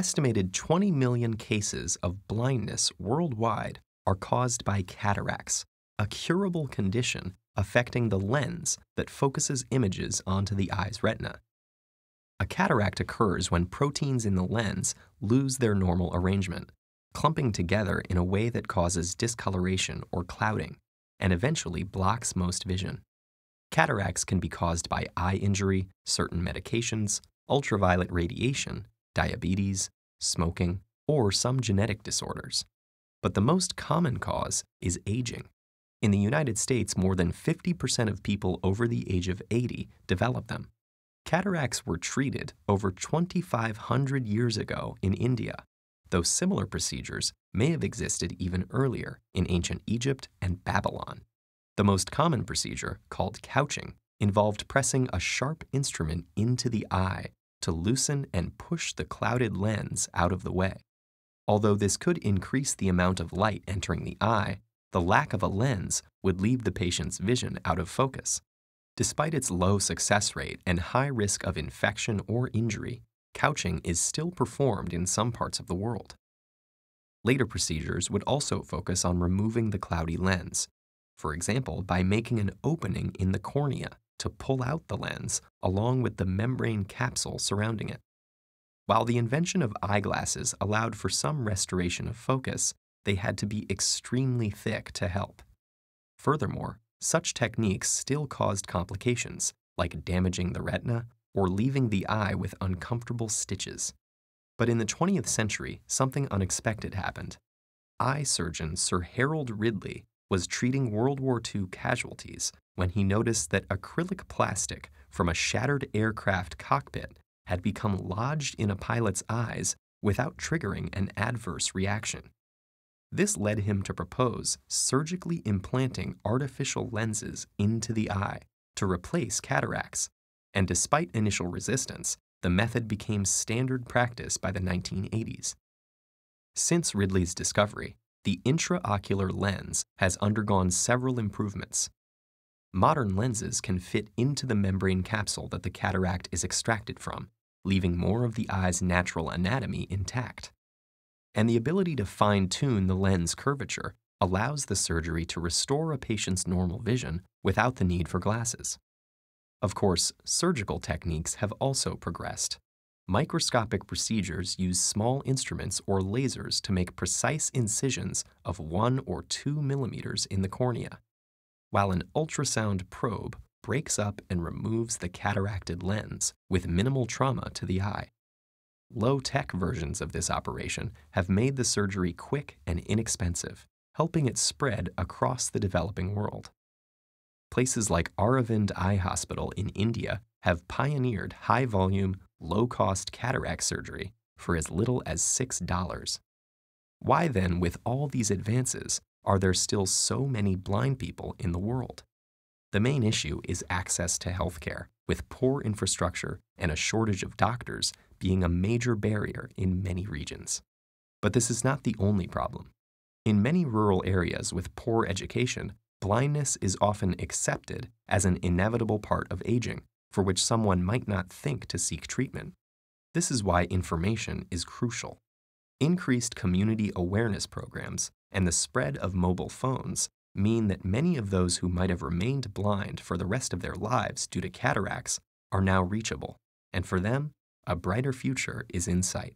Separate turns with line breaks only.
estimated 20 million cases of blindness worldwide are caused by cataracts, a curable condition affecting the lens that focuses images onto the eye's retina. A cataract occurs when proteins in the lens lose their normal arrangement, clumping together in a way that causes discoloration or clouding, and eventually blocks most vision. Cataracts can be caused by eye injury, certain medications, ultraviolet radiation, diabetes, smoking, or some genetic disorders. But the most common cause is aging. In the United States, more than 50% of people over the age of 80 develop them. Cataracts were treated over 2,500 years ago in India, though similar procedures may have existed even earlier in ancient Egypt and Babylon. The most common procedure, called couching, involved pressing a sharp instrument into the eye to loosen and push the clouded lens out of the way. Although this could increase the amount of light entering the eye, the lack of a lens would leave the patient's vision out of focus. Despite its low success rate and high risk of infection or injury, couching is still performed in some parts of the world. Later procedures would also focus on removing the cloudy lens, for example, by making an opening in the cornea to pull out the lens along with the membrane capsule surrounding it. While the invention of eyeglasses allowed for some restoration of focus, they had to be extremely thick to help. Furthermore, such techniques still caused complications, like damaging the retina or leaving the eye with uncomfortable stitches. But in the 20th century, something unexpected happened. Eye surgeon Sir Harold Ridley was treating World War II casualties when he noticed that acrylic plastic from a shattered aircraft cockpit had become lodged in a pilot's eyes without triggering an adverse reaction. This led him to propose surgically implanting artificial lenses into the eye to replace cataracts, and despite initial resistance, the method became standard practice by the 1980s. Since Ridley's discovery, the intraocular lens has undergone several improvements. Modern lenses can fit into the membrane capsule that the cataract is extracted from, leaving more of the eye's natural anatomy intact and the ability to fine tune the lens curvature allows the surgery to restore a patient's normal vision without the need for glasses. Of course, surgical techniques have also progressed. Microscopic procedures use small instruments or lasers to make precise incisions of 1 or 2 millimeters in the cornea, while an ultrasound probe breaks up and removes the cataracted lens with minimal trauma to the eye. Low-tech versions of this operation have made the surgery quick and inexpensive, helping it spread across the developing world. Places like Aravind Eye Hospital in India have pioneered high-volume, low-cost cataract surgery for as little as $6. Why then, with all these advances, are there still so many blind people in the world? The main issue is access to healthcare, with poor infrastructure and a shortage of doctors being a major barrier in many regions. But this is not the only problem. In many rural areas with poor education, blindness is often accepted as an inevitable part of aging, for which someone might not think to seek treatment. This is why information is crucial. Increased community awareness programs and the spread of mobile phones mean that many of those who might have remained blind for the rest of their lives due to cataracts are now reachable, and for them, a brighter future is in sight.